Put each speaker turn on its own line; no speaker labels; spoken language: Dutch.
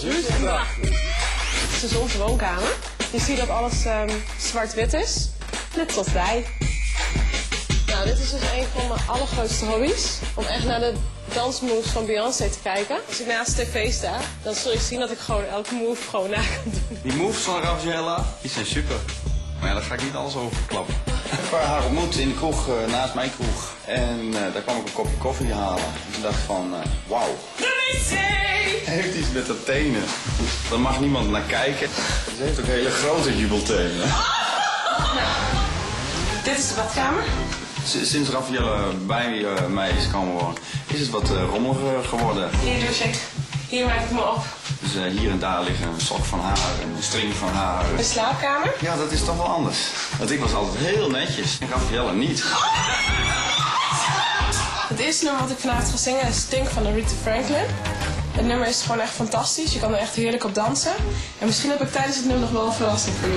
Dit is onze woonkamer. Je ziet dat alles ehm, zwart-wit is. Net zoals wij. Nou, dit is dus een van mijn allergrootste hobby's. Om echt naar de dansmoves van Beyoncé te kijken. Als ik naast de tv sta, dan zul je zien dat ik gewoon elke move gewoon na kan doen.
Die moves van Raffaella, die zijn super. Maar ja, daar ga ik niet alles over verklappen.
Ik heb haar ontmoet in de kroeg eh, naast mijn kroeg. En eh, daar kwam ik een kopje koffie halen. En ik dacht van, eh, wauw. Met haar tenen. Daar mag niemand naar kijken. Ze heeft ook hele grote jubeltenen.
Dit is de badkamer.
Sinds Raffaella bij eh, mij is komen wonen, is het wat eh, rommeliger geworden.
Hier douche ik. Hier maak ik me op.
Dus eh, hier en daar liggen een sok van haar, een string van haar.
De slaapkamer.
Ja, dat is toch wel anders. Want ik was altijd heel netjes. En Raffaella niet.
Het eerste nummer wat ik vanavond ga zingen is Stink van Aretha Franklin. Het nummer is gewoon echt fantastisch. Je kan er echt heerlijk op dansen. En misschien heb ik tijdens het nummer nog wel een verrassing voor jullie.